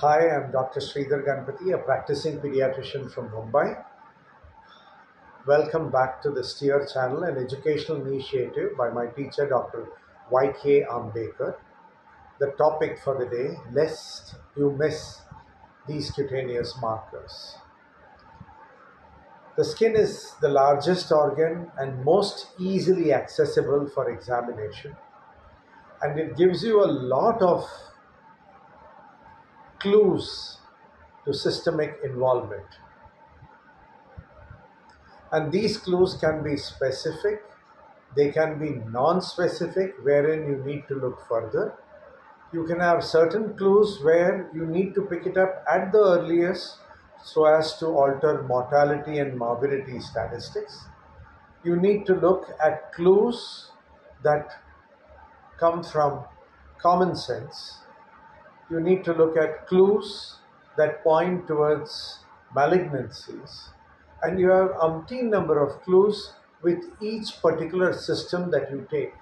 Hi, I'm Dr. Sridhar Ganapathy, a practicing pediatrician from Mumbai. Welcome back to the Steer channel, an educational initiative by my teacher, Dr. Y.K. Amdekar. The topic for the day lest you miss these cutaneous markers. The skin is the largest organ and most easily accessible for examination, and it gives you a lot of clues to systemic involvement. And these clues can be specific, they can be non specific, wherein you need to look further. You can have certain clues where you need to pick it up at the earliest so as to alter mortality and morbidity statistics. You need to look at clues that come from common sense you need to look at clues that point towards malignancies. And you have umpteen number of clues with each particular system that you take.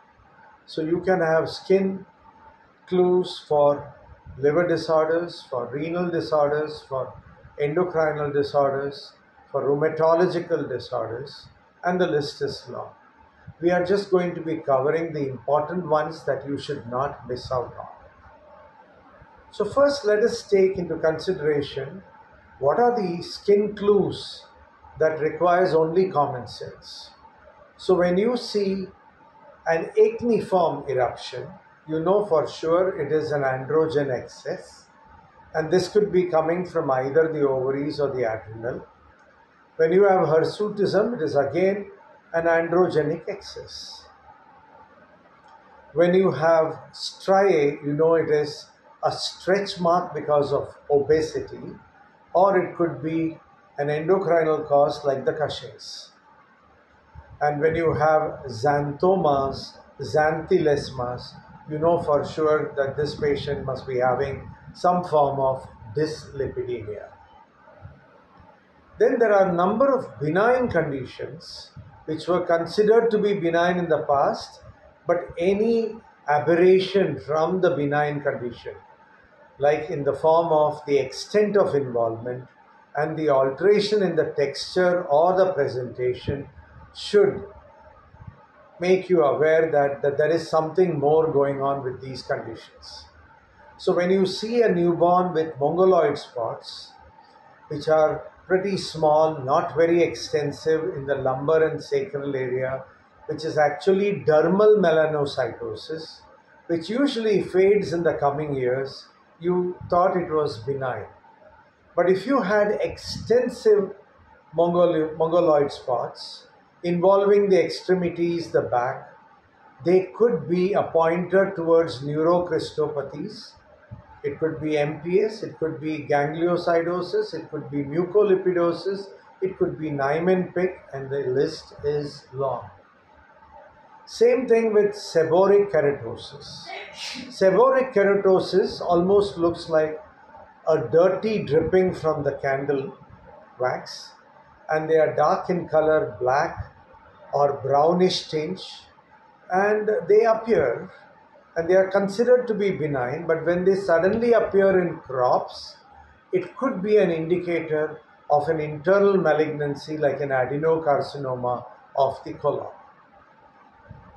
So you can have skin clues for liver disorders, for renal disorders, for endocrinal disorders, for rheumatological disorders, and the list is long. We are just going to be covering the important ones that you should not miss out on. So first let us take into consideration what are the skin clues that requires only common sense. So when you see an acneiform eruption, you know for sure it is an androgen excess and this could be coming from either the ovaries or the adrenal. When you have hirsutism, it is again an androgenic excess. When you have striae, you know it is a stretch mark because of obesity, or it could be an endocrinal cause like the Cushing's. And when you have xanthomas, xanthelasmas, you know for sure that this patient must be having some form of dyslipidemia. Then there are a number of benign conditions which were considered to be benign in the past, but any aberration from the benign condition like in the form of the extent of involvement and the alteration in the texture or the presentation should make you aware that, that there is something more going on with these conditions. So when you see a newborn with mongoloid spots, which are pretty small, not very extensive in the lumbar and sacral area, which is actually dermal melanocytosis, which usually fades in the coming years, you thought it was benign. But if you had extensive Mongol- mongoloid spots involving the extremities, the back, they could be a pointer towards neurocristopathies. It could be MPS, it could be gangliosidosis, it could be mucolipidosis, it could be Niemann-Pick, and the list is long. Same thing with seborrheic keratosis. Seborrheic keratosis almost looks like a dirty dripping from the candle wax, and they are dark in color, black or brownish tinge, and they appear and they are considered to be benign, but when they suddenly appear in crops, it could be an indicator of an internal malignancy like an adenocarcinoma of the colon.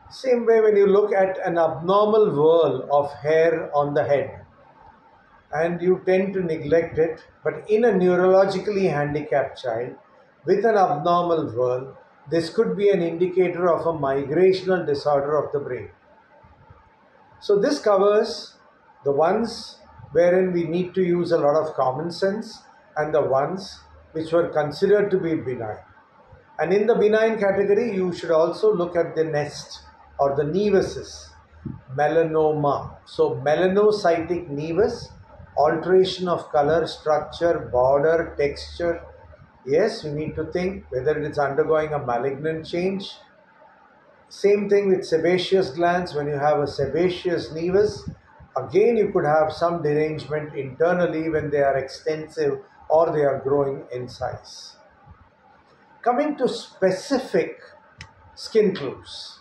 Same way, when you look at an abnormal whirl of hair on the head, and you tend to neglect it, but in a neurologically handicapped child with an abnormal whirl, this could be an indicator of a migrational disorder of the brain. So, this covers the ones wherein we need to use a lot of common sense and the ones which were considered to be benign. And in the benign category, you should also look at the nest or the nevuses, melanoma. So, melanocytic nevus, alteration of color, structure, border, texture. Yes, you need to think whether it is undergoing a malignant change. Same thing with sebaceous glands. When you have a sebaceous nevus, again you could have some derangement internally when they are extensive or they are growing in size. Coming to specific skin clues.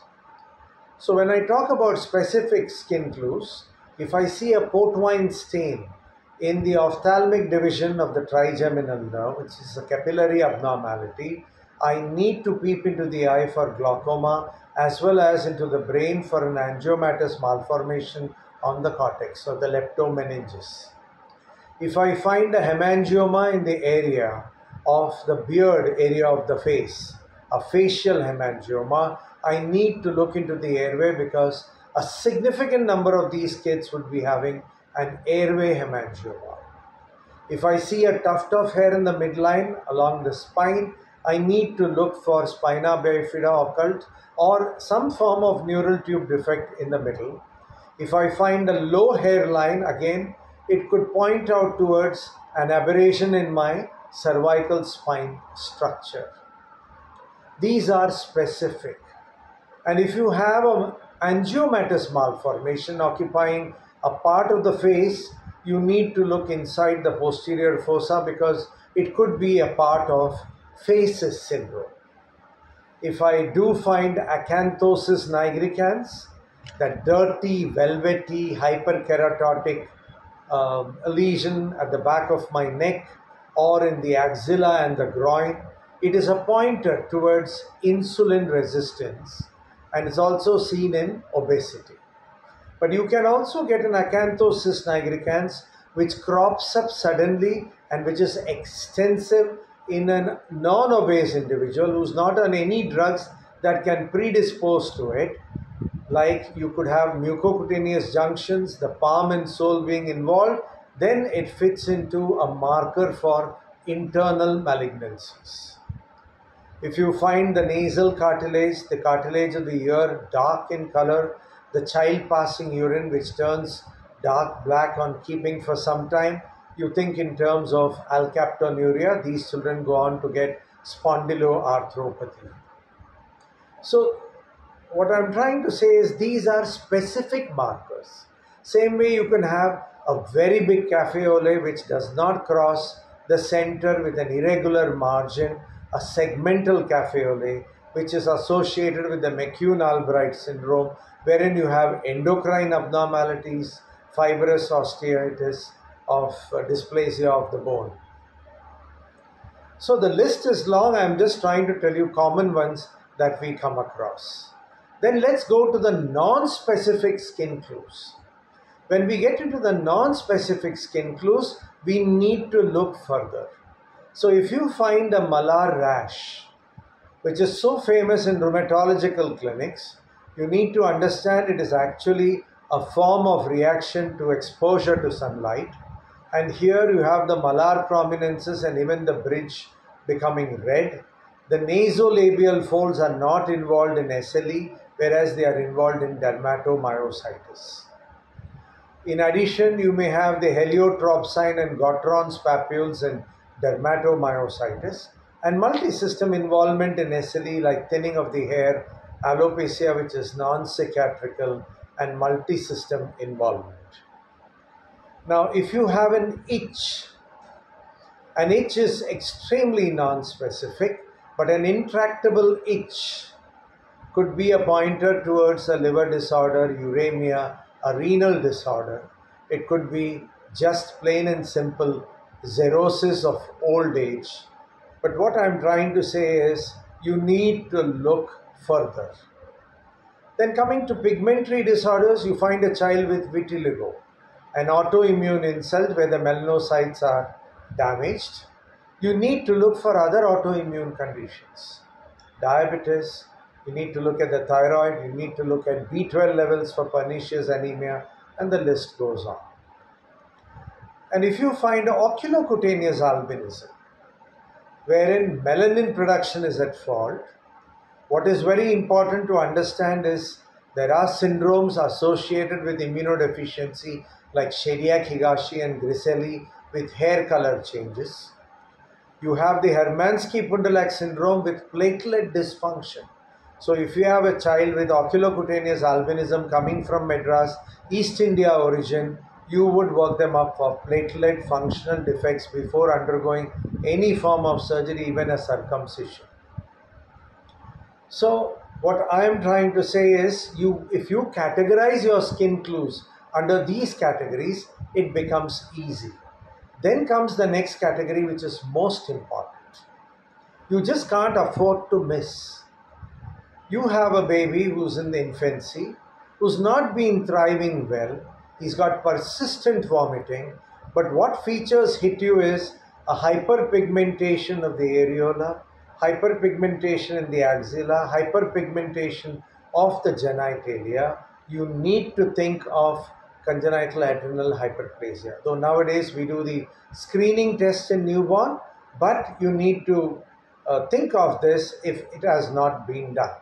So when I talk about specific skin clues, if I see a port wine stain in the ophthalmic division of the trigeminal nerve, which is a capillary abnormality, I need to peep into the eye for glaucoma as well as into the brain for an angiomatous malformation on the cortex or the leptomeninges. If I find a hemangioma in the area of the beard area of the face, a facial hemangioma, I need to look into the airway because a significant number of these kids would be having an airway hemangioma. If I see a tuft of hair in the midline along the spine, I need to look for spina bifida occult or some form of neural tube defect in the middle. If I find a low hairline, again, it could point out towards an aberration in my cervical spine structure. These are specific. And if you have an angiomatous malformation occupying a part of the face, you need to look inside the posterior fossa because it could be a part of PHACES syndrome. If I do find acanthosis nigricans, that dirty, velvety, hyperkeratotic um, lesion at the back of my neck or in the axilla and the groin, it is a pointer towards insulin resistance and is also seen in obesity. But you can also get an acanthosis nigricans which crops up suddenly and which is extensive in a non obese individual who's not on any drugs that can predispose to it. Like you could have mucocutaneous junctions, the palm and sole being involved, then it fits into a marker for internal malignancies. If you find the nasal cartilage, the cartilage of the ear dark in color, the child passing urine which turns dark black on keeping for some time, you think in terms of alkaptonuria, these children go on to get spondyloarthropathy. So, what I'm trying to say is these are specific markers. Same way you can have a very big cafe au lait which does not cross the center with an irregular margin, a segmental cafe au lait which is associated with the McCune Albright syndrome, wherein you have endocrine abnormalities, fibrous osteitis, of uh, dysplasia of the bone. So the list is long. I'm just trying to tell you common ones that we come across. Then let's go to the non specific skin clues. When we get into the non specific skin clues, we need to look further. So if you find a malar rash, which is so famous in rheumatological clinics, you need to understand it is actually a form of reaction to exposure to sunlight and here you have the malar prominences and even the bridge becoming red. The nasolabial folds are not involved in SLE, whereas they are involved in dermatomyositis. In addition, you may have the heliotrope sign and Gottron's papules in dermatomyositis and multi-system involvement in SLE like thinning of the hair, alopecia which is non-cicatricial and multi-system involvement. Now, if you have an itch, an itch is extremely non-specific, but an intractable itch could be a pointer towards a liver disorder, uremia, a renal disorder. It could be just plain and simple xerosis of old age. But what I'm trying to say is you need to look further. Then coming to pigmentary disorders, you find a child with vitiligo an autoimmune insult where the melanocytes are damaged, you need to look for other autoimmune conditions. Diabetes, you need to look at the thyroid, you need to look at B12 levels for pernicious anemia, and the list goes on. And if you find oculocutaneous albinism, wherein melanin production is at fault, what is very important to understand is there are syndromes associated with immunodeficiency like Chediak Higashi and Griscelli with hair color changes. You have the Hermansky Pudlak syndrome with platelet dysfunction. So, if you have a child with oculocutaneous albinism coming from Madras, East India origin, you would work them up for platelet functional defects before undergoing any form of surgery, even a circumcision. So, what I am trying to say is, you if you categorize your skin clues under these categories, it becomes easy. Then comes the next category, which is most important. You just can't afford to miss. You have a baby who's in the infancy, who's not been thriving well, he's got persistent vomiting, but what features hit you is a hyperpigmentation of the areola, hyperpigmentation in the axilla, hyperpigmentation of the genitalia, you need to think of congenital adrenal hyperplasia. Though nowadays we do the screening test in newborn, but you need to uh, think of this if it has not been done.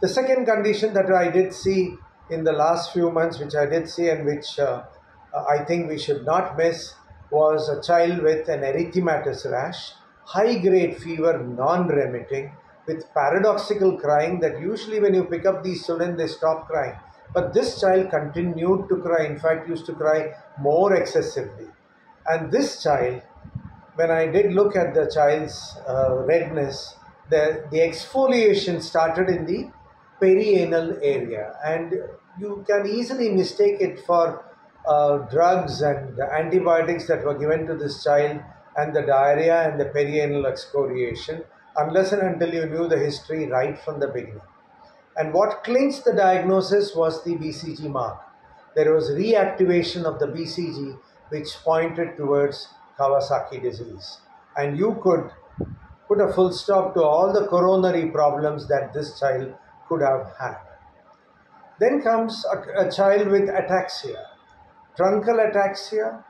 The second condition that I did see in the last few months, which I did see and which uh, I think we should not miss, was a child with an erythematous rash, high grade fever, non remitting, with paradoxical crying that usually when you pick up these children, they stop crying. But this child continued to cry, in fact, used to cry more excessively. And this child, when I did look at the child's uh, redness, the, the exfoliation started in the perianal area, and you can easily mistake it for uh, drugs and antibiotics that were given to this child and the diarrhea and the perianal excoriation unless and until you knew the history right from the beginning. And what clinched the diagnosis was the BCG mark. There was reactivation of the BCG which pointed towards Kawasaki disease. And you could put a full stop to all the coronary problems that this child could have had. Then comes a, a child with ataxia, truncal ataxia,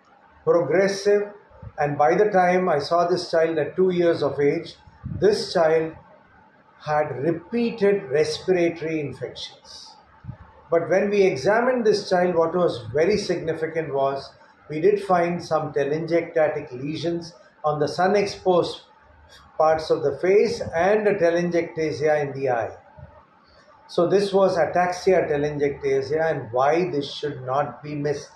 progressive, and by the time I saw this child at two years of age, this child had repeated respiratory infections. But when we examined this child, what was very significant was we did find some telangiectatic lesions on the sun exposed parts of the face and a telangiectasia in the eye. So, this was ataxia telangiectasia, and why this should not be missed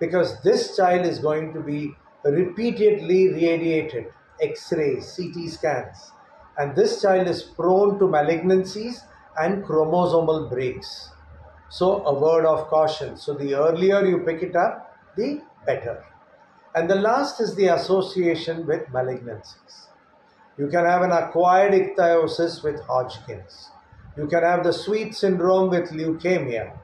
because this child is going to be repeatedly radiated X rays, CT scans, and this child is prone to malignancies and chromosomal breaks. So, a word of caution. So, the earlier you pick it up, the better. And the last is the association with malignancies. You can have an acquired ichthyosis with Hodgkin's. You can have the Sweet syndrome with leukemia.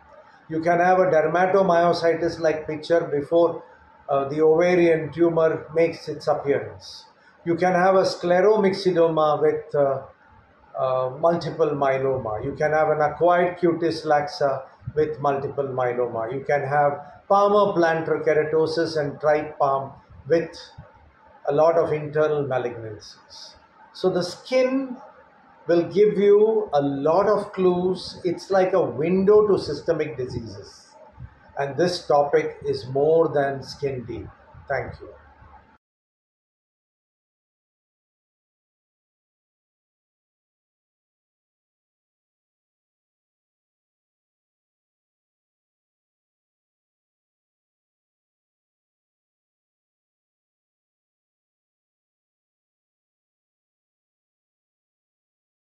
You can have a dermatomyositis like picture before uh, the ovarian tumor makes its appearance. You can have a scleromyxedema with uh, uh, multiple myeloma. You can have an acquired cutis laxa with multiple myeloma. You can have palmar plantar keratosis and tripe palm with a lot of internal malignancies. So the skin will give you a lot of clues. It's like a window to systemic diseases. And this topic is more than skin deep. Thank you.